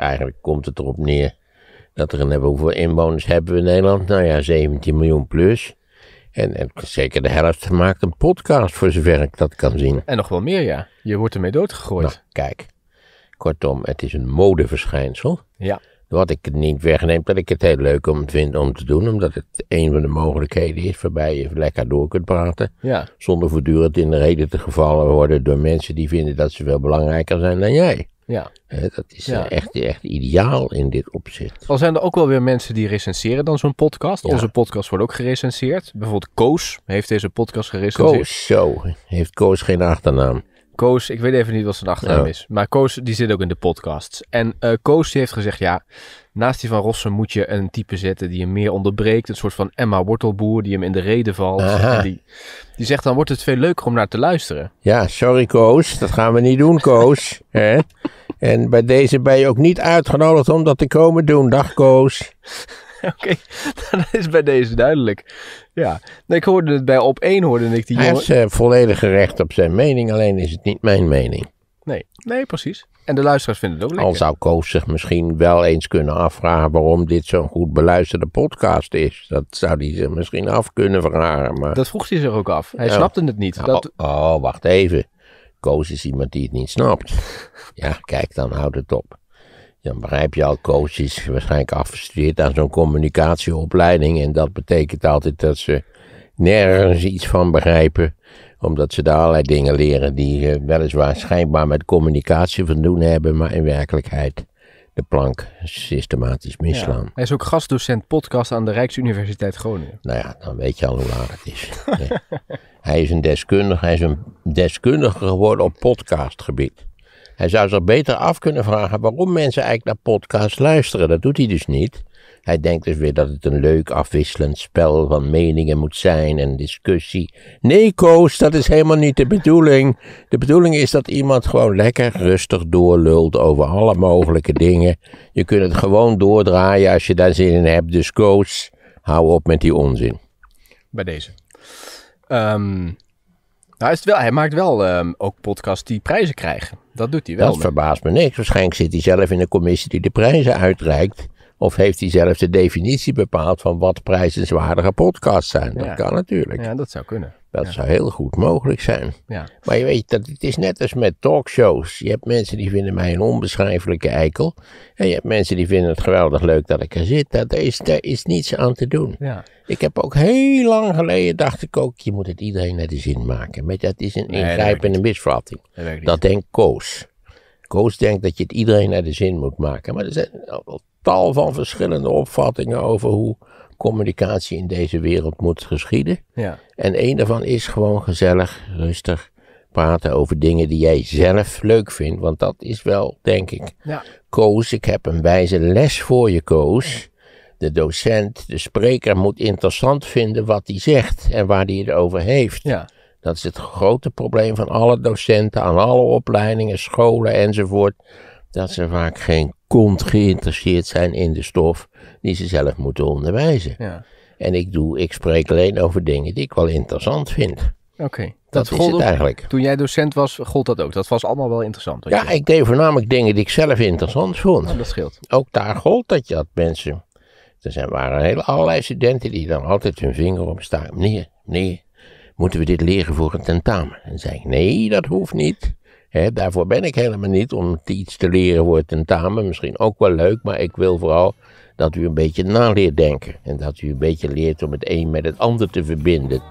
eigenlijk komt het erop neer dat er een hebben. Hoeveel inwoners hebben we in Nederland? Nou ja, 17 miljoen plus. En, en zeker de helft maakt een podcast, voor zover ik dat kan zien. En nog wel meer, ja. Je wordt ermee doodgegooid. Nou, kijk. Kortom, het is een modeverschijnsel. Ja. Wat ik niet wegneem, dat ik het heel leuk om vind om te doen. Omdat het een van de mogelijkheden is waarbij je lekker door kunt praten. Ja. Zonder voortdurend in de reden te gevallen worden door mensen die vinden dat ze veel belangrijker zijn dan jij. Ja. Dat is Ja. eh, echt, echt ideaal in dit opzicht. Al zijn er ook wel weer mensen die recenseren dan zo'n podcast. Ja. Onze podcast wordt ook gerecenseerd. Bijvoorbeeld Koos heeft deze podcast gerecenseerd. Koos, zo. Heeft Koos geen achternaam? Koos, ik weet even niet wat zijn achternaam is. Maar Koos, die zit ook in de podcasts. En eh, Koos die heeft gezegd, ja, naast die van Rossen moet je een type zetten die hem meer onderbreekt. Een soort van Emma Wortelboer die hem in de reden valt. En die, die zegt, dan wordt het veel leuker om naar te luisteren. Ja, sorry Koos. Dat gaan we niet doen, Koos. Hè? En bij deze ben je ook niet uitgenodigd om dat te komen doen. Dag Koos. Oké, dat is bij deze duidelijk. Ja, nee, ik hoorde het bij op één hoorde ik die Hij jongen... heeft eh, volledige recht op zijn mening, alleen is het niet mijn mening. Nee, nee, precies. En de luisteraars vinden het ook lekker. Al zou Koos zich misschien wel eens kunnen afvragen waarom dit zo'n goed beluisterde podcast is. Dat zou hij zich misschien af kunnen vragen. Maar... Dat vroeg hij zich ook af. Hij snapte het niet. Dat, Oh, oh, wacht even. Koos is iemand die het niet snapt. Ja, kijk, dan houdt het op. Dan begrijp je al, Koos is waarschijnlijk afgestudeerd aan zo'n communicatieopleiding. En dat betekent altijd dat ze nergens iets van begrijpen. Omdat ze daar allerlei dingen leren die eh, weliswaar schijnbaar met communicatie van doen hebben. Maar in werkelijkheid de plank systematisch misslaan. ja. Hij is ook gastdocent podcast aan de Rijksuniversiteit Groningen. Nou ja, dan weet je al hoe laat het is. Hij is een deskundige, hij is een deskundige geworden op podcastgebied. Hij zou zich beter af kunnen vragen waarom mensen eigenlijk naar podcasts luisteren. Dat doet hij dus niet. Hij denkt dus weer dat het een leuk afwisselend spel van meningen moet zijn en discussie. Nee, Koos, dat is helemaal niet de bedoeling. De bedoeling is dat iemand gewoon lekker rustig doorlult over alle mogelijke dingen. Je kunt het gewoon doordraaien als je daar zin in hebt. Dus Koos, hou op met die onzin. Bij deze. Ehm, nou is het wel, hij maakt wel ehm, ook podcasts die prijzen krijgen. Dat doet hij wel. Dat verbaast me niks. Waarschijnlijk zit hij zelf in de commissie die de prijzen uitreikt. Of heeft hij zelf de definitie bepaald van wat prijzenswaardige podcasts zijn. Dat Ja. kan natuurlijk. ja, dat zou kunnen. Dat zou heel goed mogelijk zijn. Ja. Maar je weet, dat, het is net als met talkshows. Je hebt mensen die vinden mij een onbeschrijfelijke eikel. En je hebt mensen die vinden het geweldig leuk dat ik er zit. Dat is, daar is niets aan te doen. Ja. Ik heb ook heel lang geleden, dacht ik ook, je moet het iedereen naar de zin maken. Maar dat is een Nee, ingrijpende misvatting. Dat. Dat denkt Koos. Koos denkt dat je het iedereen naar de zin moet maken. Maar er zijn al tal van verschillende opvattingen over hoe communicatie in deze wereld moet geschieden. Ja. En een daarvan is gewoon gezellig, rustig praten over dingen die jij zelf leuk vindt. Want dat is wel, denk ik. Ja. Koos, ik heb een wijze les voor je, Koos. De docent, de spreker moet interessant vinden wat hij zegt en waar hij het over heeft. Ja. Dat is het grote probleem van alle docenten aan alle opleidingen, scholen enzovoort. Dat ze vaak geen kont geïnteresseerd zijn in de stof die ze zelf moeten onderwijzen. Ja. En ik, doe, ik spreek alleen over dingen die ik wel interessant vind. Oké. Dat, Dat, is het eigenlijk. Toen jij docent was, gold dat ook. Dat was allemaal wel interessant. Ja, je- ik deed voornamelijk dingen die ik zelf interessant vond. Oh, dat scheelt. Ook daar gold dat je had mensen. Er zijn, waren hele, allerlei studenten die dan altijd hun vinger op staan. Meneer, meneer, moeten we dit leren voor een tentamen? En zei ik, nee, dat hoeft niet. Hè, daarvoor ben ik helemaal niet om iets te leren voor het tentamen. Misschien ook wel leuk, maar ik wil vooral dat u een beetje naleert denken. En dat u een beetje leert om het een met het ander te verbinden.